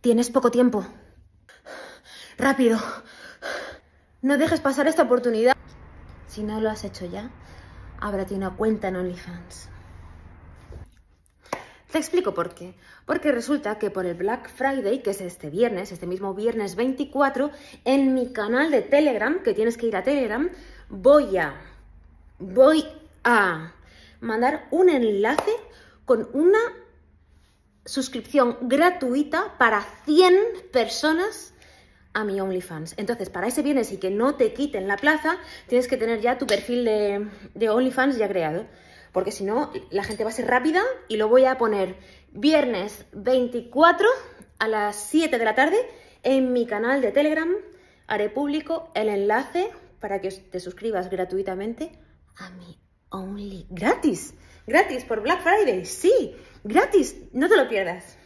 Tienes poco tiempo. Rápido. No dejes pasar esta oportunidad. Si no lo has hecho ya, ábrate una cuenta en OnlyFans. Te explico por qué. Porque resulta que por el Black Friday, que es este viernes, este mismo viernes 24, en mi canal de Telegram, que tienes que ir a Telegram, voy a, voy a mandar un enlace con una suscripción gratuita para 100 personas a mi OnlyFans. Entonces, para ese viernes y que no te quiten la plaza, tienes que tener ya tu perfil de, OnlyFans ya creado. Porque si no, la gente va a ser rápida y lo voy a poner viernes 24 a las 7 de la tarde en mi canal de Telegram. Haré público el enlace para que te suscribas gratuitamente a mi Only. Gratis, gratis por Black Friday, sí, gratis, no te lo pierdas.